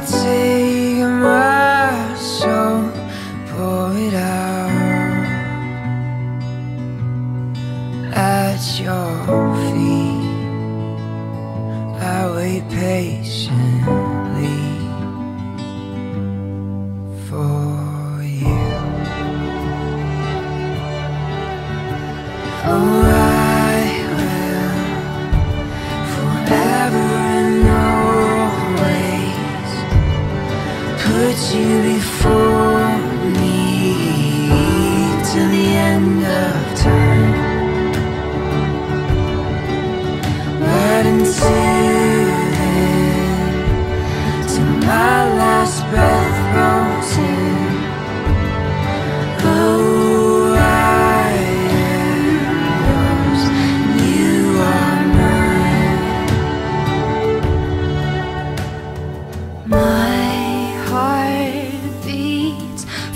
I take my soul, pour it out at your feet. I wait patiently for you. Oh.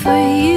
for you.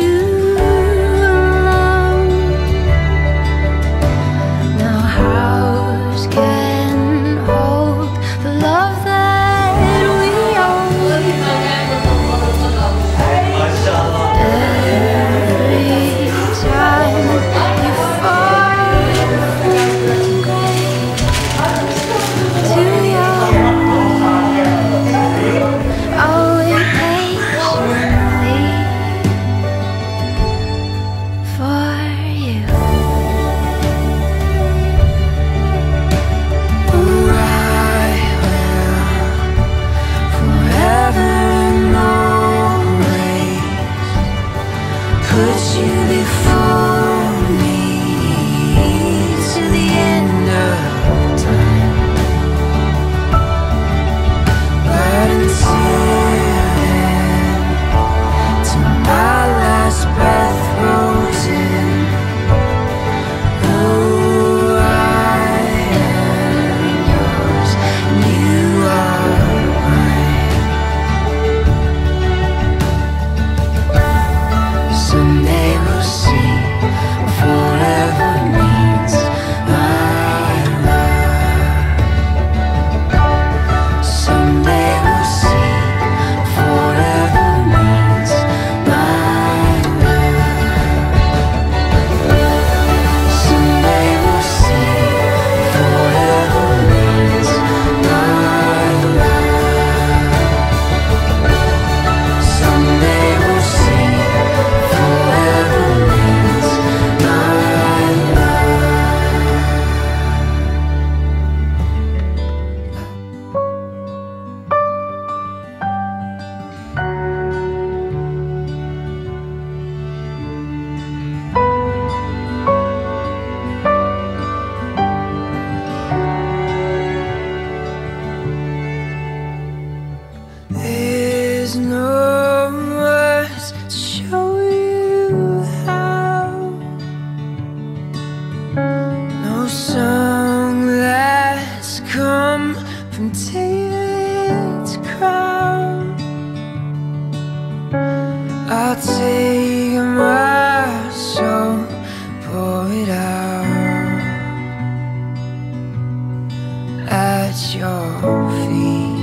your feet.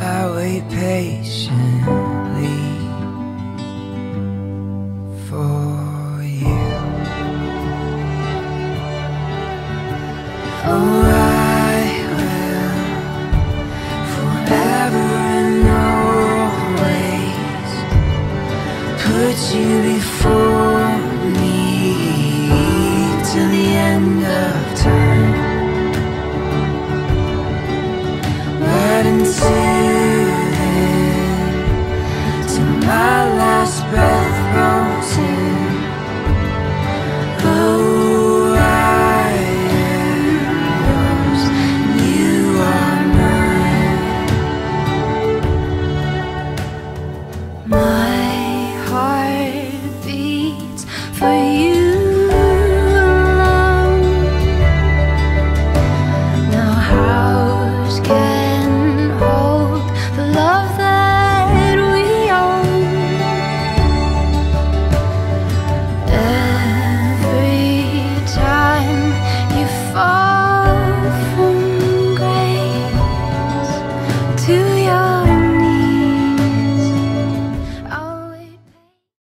I wait patiently for you. Oh. free